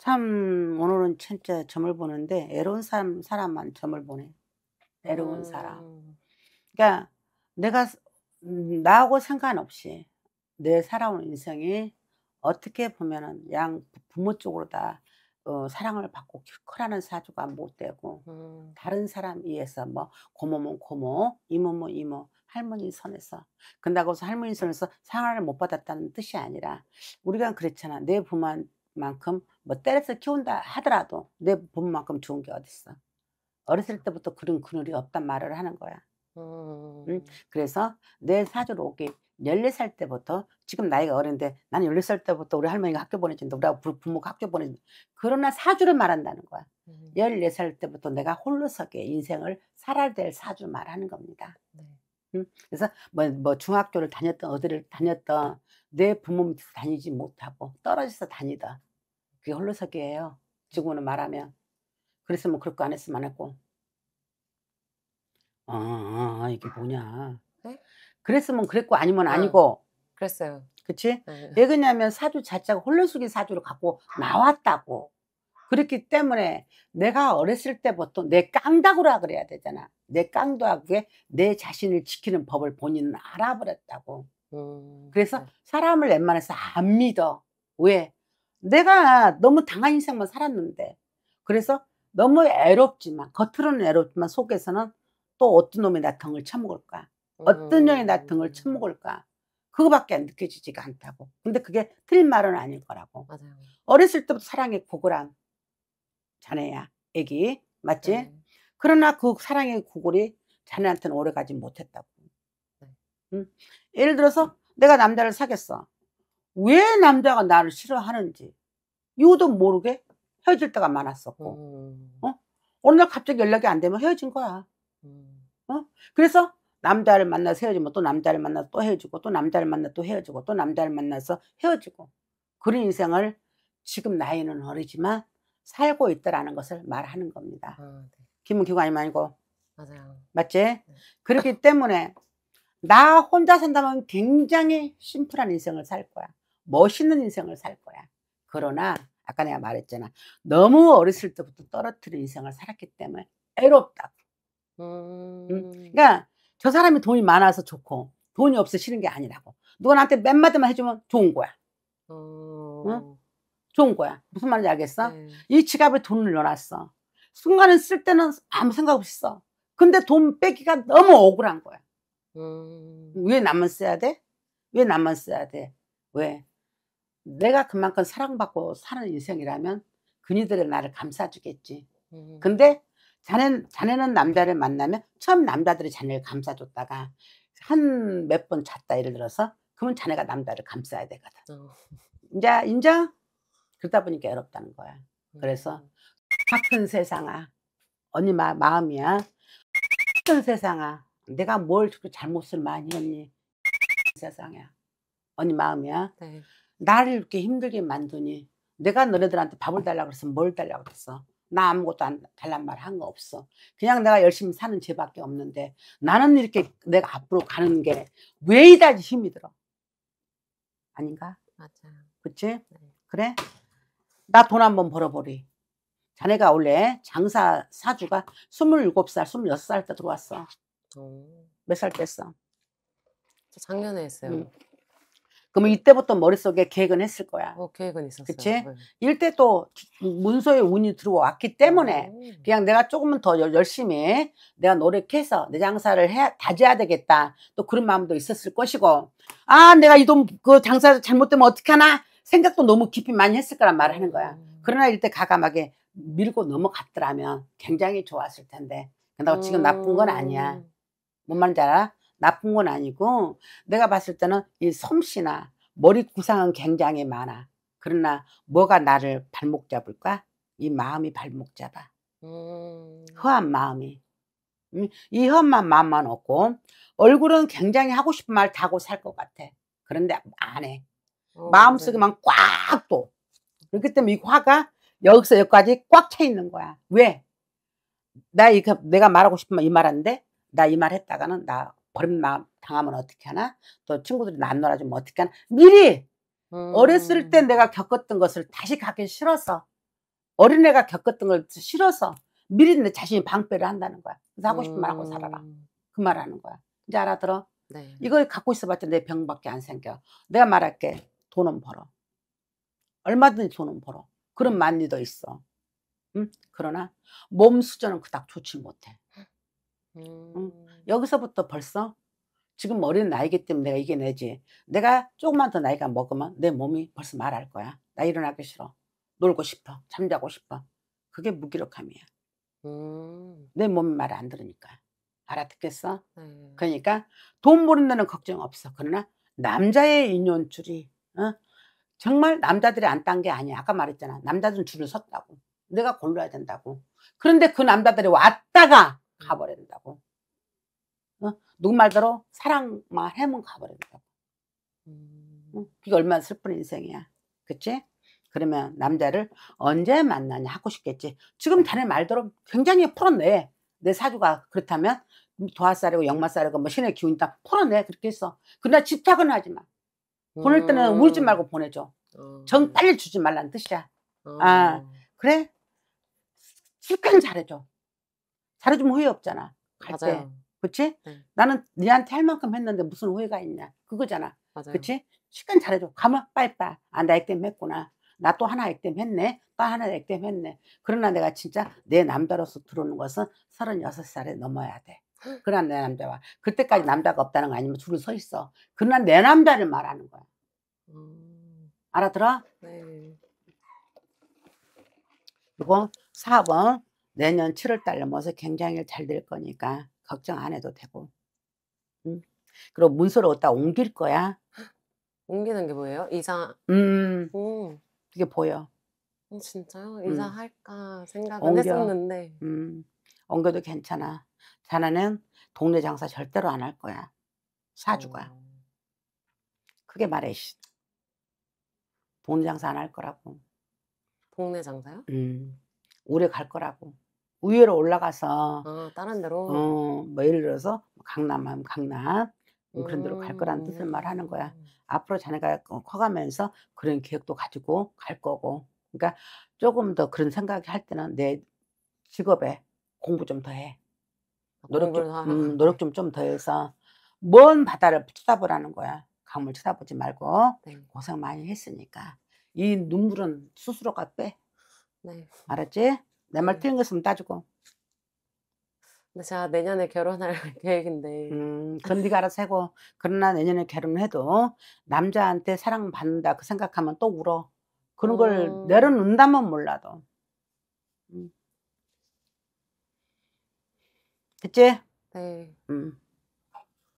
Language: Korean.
참 오늘은 진짜 점을 보는데 애로운 사람 사람만 점을 보네. 애로운 사람. 음. 그러니까 내가 음, 나하고 상관없이 내 살아온 인생이 어떻게 보면은 양 부모 쪽으로 다 어, 사랑을 받고 커라는 사주가 못 되고 음. 다른 사람 위해서 뭐 고모면 고모, 이모면 이모, 할머니 선에서 근다고 해서 할머니 선에서 사랑을 못 받았다는 뜻이 아니라 우리가 그랬잖아. 내 부모 만큼 뭐 때려서 키운다 하더라도 내 부모만큼 좋은 게 어딨어. 어렸을 때부터 그런 그늘이 없단 말을 하는 거야. 음. 그래서 내 사주로 오기 14살 때부터 지금 나이가 어린데 나는 14살 때부터 우리 할머니가 학교 보내준다. 우리 부- 부모가 학교 보내준다. 그러나 사주를 말한다는 거야. 음. 14살 때부터 내가 홀로서게 인생을 살아야 될 사주 말하는 겁니다. 네. 그래서 뭐, 뭐 중학교를 다녔던 어디를 다녔던 내 부모 밑에서 다니지 못하고 떨어져서 다니던 그게 홀로서기예요. 지금은 말하면. 그랬으면 그럴 거 안 했으면 안 했고. 아, 아, 아, 이게 뭐냐. 네? 그랬으면 그랬고 아니면 어. 아니고. 그랬어요. 그치? 네. 왜 그러냐면 사주 자체가 홀로서기 사주를 갖고 나왔다고. 그렇기 때문에 내가 어렸을 때부터 내 깡다구라 그래야 되잖아. 내 깡다구에 내 자신을 지키는 법을 본인은 알아버렸다고. 음. 그래서 네. 사람을 웬만해서 안 믿어. 왜? 내가 너무 당한 인생만 살았는데. 그래서 너무 애롭지만, 겉으로는 애롭지만 속에서는 또 어떤 놈이 나 등을 쳐먹을까? 어떤 년이 나 등을 음. 쳐먹을까? 그거밖에 안 느껴지지가 않다고. 근데 그게 틀린 말은 아닐 거라고. 맞아요. 어렸을 때부터 사랑의 구골한 자네야, 애기. 맞지? 네. 그러나 그 사랑의 구골이 자네한테는 오래 가지 못했다고. 네. 응? 예를 들어서 내가 남자를 사귀었어. 왜 남자가 나를 싫어하는지 이유도 모르게 헤어질 때가 많았었고 음. 어? 어느 날 갑자기 연락이 안 되면 헤어진 거야. 음. 그래서 남자를 만나서 헤어지면 또 남자를 만나서 또 헤어지고 또 남자를 만나 또 헤어지고 또 남자를 만나서 헤어지고 그런 인생을 지금 나이는 어리지만 살고 있다라는 것을 말하는 겁니다. 아, 네. 아니면 아니고 맞아요. 맞지? 그렇기 때문에 나 혼자 산다면 굉장히 심플한 인생을 살 거야. 멋있는 인생을 살 거야. 그러나 아까 내가 말했잖아. 너무 어렸을 때부터 떨어뜨린 인생을 살았기 때문에 애롭다. 음. 그러니까 저 사람이 돈이 많아서 좋고 돈이 없어 싫은 게 아니라고. 누가 나한테 몇 마디만 해주면 좋은 거야. 어. 좋은 거야. 무슨 말인지 알겠어? 네. 이 지갑에 돈을 넣어놨어. 순간은 쓸 때는 아무 생각 없이 써. 근데 돈 빼기가 너무 억울한 거야. 음. 왜 나만 써야 돼? 왜 나만 써야 돼? 왜? 내가 그만큼 사랑받고 사는 인생이라면 그니들이 나를 감싸주겠지. 음. 근데 자네, 자네는 남자를 만나면 처음 남자들이 자네를 감싸줬다가 한 몇 번 잤다 예를 들어서 그러면 자네가 남자를 감싸야 되거든. 어. 이제 인정? 그러다 보니까 외롭다는 거야. 그래서 음. 큰 세상아. 언니 마, 마음이야. 큰 세상아. 내가 뭘 잘못을 많이 했니? 세상이야. 언니 마음이야. 네. 나를 이렇게 힘들게 만드니 내가 너네들한테 밥을 달라고 그랬어 뭘 달라고 그랬어 나 아무것도 안 달란 말 한 거 없어 그냥 내가 열심히 사는 죄밖에 없는데 나는 이렇게 내가 앞으로 가는 게 왜 이다지 힘이 들어 아닌가 맞아요. 그치 네. 그래 나 돈 한번 벌어보리 자네가 원래 장사 사주가 27살 26살 때 들어왔어 어. 몇살 뺐어 저 작년에 했어요. 음. 그러면 이때부터 머릿속에 계획은 했을 거야 어, 계획은 있었어요. 그치? 네. 일때 또 문서에 운이 들어왔기 때문에 음. 그냥 내가 조금은 더 열- 열심히 내가 노력해서 내 장사를 해 다져야 되겠다 또 그런 마음도 있었을 것이고 아 내가 이 돈 그 장사 잘못되면 어떡하나 생각도 너무 깊이 많이 했을 거란 말을 하는 거야 음. 그러나 이때 가감하게 밀고 넘어갔더라면 굉장히 좋았을 텐데 근데 지금 나쁜 건 아니야 음. 뭔 말인지 알아? 나쁜 건 아니고 내가 봤을 때는 이 솜씨나 머리 구상은 굉장히 많아. 그러나 뭐가 나를 발목 잡을까? 이 마음이 발목 잡아. 음. 허한 마음이. 음, 이 허한 마음만 없고 얼굴은 굉장히 하고 싶은 말 다 하고 살 것 같아. 그런데 안 해. 어, 마음속에만 꽉 또. 그렇기 때문에 이 화가 여기서 여기까지 꽉 차 있는 거야. 왜? 나 이거 내가 말하고 싶은 이 말인데 나 이 말 했다가는 나 버림 나 당하면 어떻게 하나? 또 친구들이 나안 놀아주면 어떻게 하나? 미리 음. 어렸을 때 내가 겪었던 것을 다시 가기 싫어서 어린애가 겪었던 걸 싫어서 미리 내 자신이 방패를 한다는 거야. 그래서 하고 싶은 말 하고 살아라. 음. 그말 하는 거야. 이제 알아들어? 네. 이걸 갖고 있어봤자 내 병밖에 안 생겨. 내가 말할게. 돈은 벌어. 얼마든지 돈은 벌어. 그런 만리도 있어. 응? 그러나 몸 수저는 그닥 좋지 못해. 음. 여기서부터 벌써 지금 어린 나이기 때문에 내가 이겨내지. 내가 조금만 더 나이가 먹으면 내 몸이 벌써 말할 거야. 나 일어나기 싫어. 놀고 싶어. 잠자고 싶어. 그게 무기력함이야. 음. 내 몸이 말안 들으니까. 알아듣겠어? 네. 그러니까 돈 버는 데는 걱정 없어. 그러나 남자의 인연줄이 어? 정말 남자들이 안 딴 게 아니야. 아까 말했잖아. 남자들은 줄을 섰다고. 내가 골라야 된다고. 그런데 그 남자들이 왔다가 가버린다고. 어? 누구 말대로 사랑만 해면 가버린다고. 음. 응? 그게 얼마나 슬픈 인생이야. 그치? 그러면 남자를 언제 만나냐 하고 싶겠지. 지금 자네 말대로 굉장히 풀어내. 내 사주가 그렇다면 도화살이고 역마살이고 뭐 신의 기운이 다 풀어내. 그렇게 했어. 그러나 집착은 하지 마. 보낼 때는 음. 울지 말고 보내줘. 어. 정 빨리 주지 말라는 뜻이야. 어. 아. 그래? 실컷 잘해줘. 잘해주면 후회 없잖아. 갈 때. 맞아요. 그치? 네. 나는 니한테 할 만큼 했는데 무슨 후회가 있냐. 그거잖아. 맞아요. 그치? 시간 잘해줘. 가면 빠이빠이. 아, 나 액땜 했구나. 나 또 하나 액땜 했네. 또 하나 액땜 했네. 그러나 내가 진짜 내 남자로서 들어오는 것은 36살에 넘어야 돼. 그러나 내 남자와. 그때까지 남자가 없다는 거 아니면 줄을 서 있어. 그러나 내 남자를 말하는 거야. 음. 알아들어? 네. 그리고 4번 내년 7월달 넘어서 굉장히 잘 될 거니까 걱정 안 해도 되고. 응? 그리고 문서를 어디다 옮길 거야. 옮기는 게 뭐예요? 이사. 음, 오. 그게 보여. 어, 진짜요? 음. 이사할까 생각은 옮겨. 했었는데. 음, 옮겨도 괜찮아. 자네는 동네 장사 절대로 안 할 거야. 사주가. 어. 크게 말해, 씨. 동네 장사 안 할 거라고. 동네 장사요? 음, 오래 갈 거라고. 위로 올라가서, 아, 다른 데로? 어, 뭐 예를 들어서 강남 하면 강남. 뭐 그런 데로 갈 거라는 뜻을 음. 말하는 거야. 앞으로 자네가 커- 커가면서 그런 계획도 가지고 갈 거고. 그러니까 조금 더 그런 생각이 할 때는 내 직업에 공부 좀 더 해. 노력 좀, 공부를 하- 음, 노력 좀 좀 더 해서 먼 바다를 쳐다보라는 거야. 강물 쳐다보지 말고 네. 고생 많이 했으니까 이 눈물은 스스로가 빼. 네. 알았지? 내말 네. 틀린 거 있으면 따지고. 근데 제가 내년에 결혼할 계획인데. 음, 그건 네가 알아서 해고. 그러나 내년에 결혼해도 남자한테 사랑받는다 그 생각하면 또 울어. 그런 걸 음. 내려놓는다면 몰라도. 됐지? 네. 음.